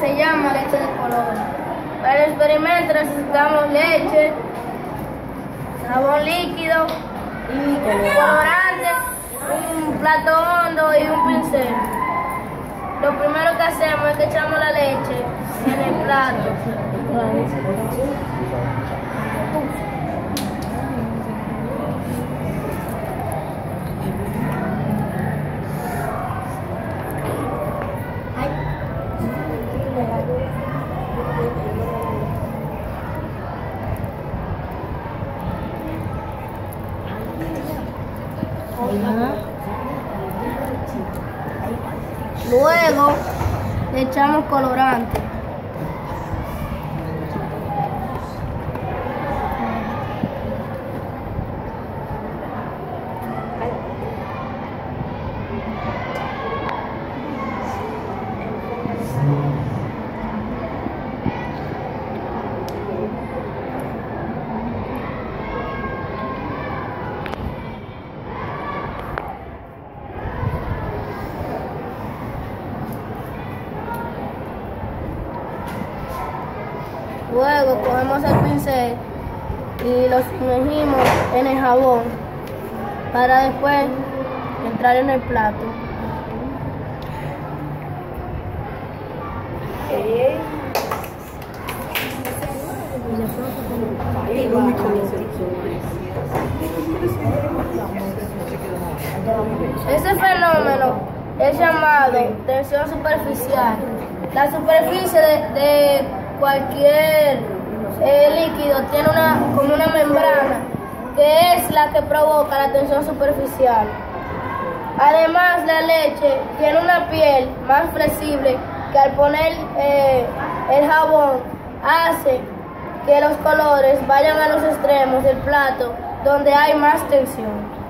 se llama leche de color. Para el experimento necesitamos leche, jabón líquido, colorante, un plato hondo y un pincel. Lo primero que hacemos es que echamos la leche en el plato. Luego le echamos colorante. Luego cogemos el pincel y lo sumergimos en el jabón para después entrar en el plato. Ese fenómeno es llamado tensión superficial. La superficie de cualquier eh, líquido tiene una, como una membrana que es la que provoca la tensión superficial. Además, la leche tiene una piel más flexible que al poner eh, el jabón hace que los colores vayan a los extremos del plato donde hay más tensión.